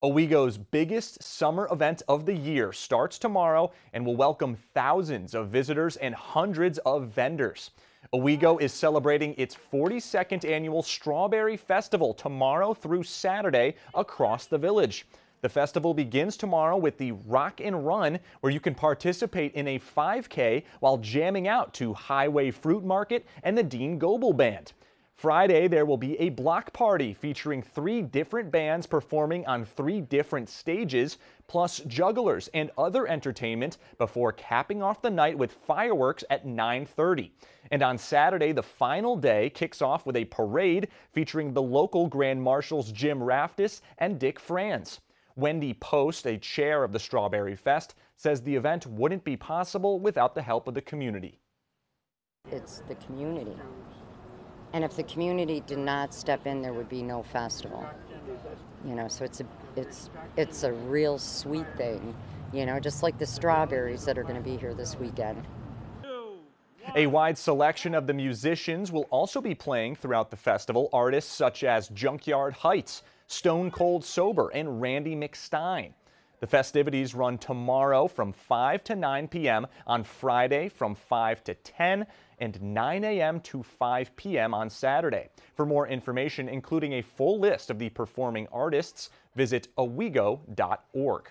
Owego's biggest summer event of the year starts tomorrow and will welcome thousands of visitors and hundreds of vendors. Owego is celebrating its 42nd annual Strawberry Festival tomorrow through Saturday across the village. The festival begins tomorrow with the Rock and Run, where you can participate in a 5K while jamming out to Highway Fruit Market and the Dean Goebel Band. Friday, there will be a block party featuring three different bands performing on three different stages, plus jugglers and other entertainment before capping off the night with fireworks at 9.30. And on Saturday, the final day kicks off with a parade featuring the local Grand Marshals Jim Raftis and Dick Franz. Wendy Post, a chair of the Strawberry Fest, says the event wouldn't be possible without the help of the community. It's the community. And if the community did not step in, there would be no festival. You know, so it's a it's it's a real sweet thing. You know, just like the strawberries that are going to be here this weekend. A wide selection of the musicians will also be playing throughout the festival. Artists such as Junkyard Heights, Stone Cold Sober, and Randy McStine. The festivities run tomorrow from 5 to 9 p.m., on Friday from 5 to 10, and 9 a.m. to 5 p.m. on Saturday. For more information, including a full list of the performing artists, visit owego.org.